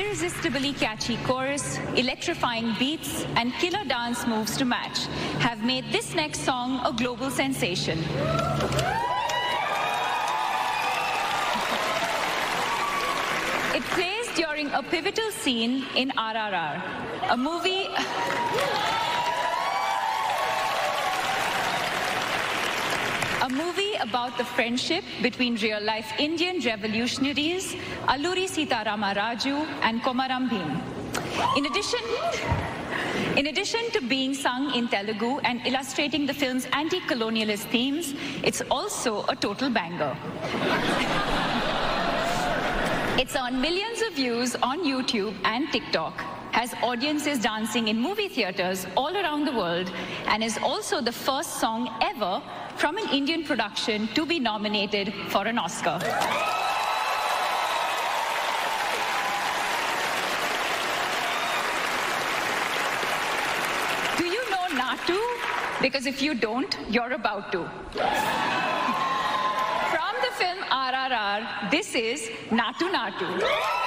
irresistibly catchy chorus, electrifying beats, and killer dance moves to match have made this next song a global sensation. It plays during a pivotal scene in RRR, a movie. A movie about the friendship between real life Indian revolutionaries Alluri Sitarama Raju and Komaram Bhim. In addition, in addition to being sung in Telugu and illustrating the film's anti colonialist themes, it's also a total banger. It's on millions of views on YouTube and TikTok, has audiences dancing in movie theaters all around the world, and is also the first song ever from an Indian production to be nominated for an Oscar. Do you know Naatu? Because if you don't, you're about to. From the film RRR, this is Naatu Naatu.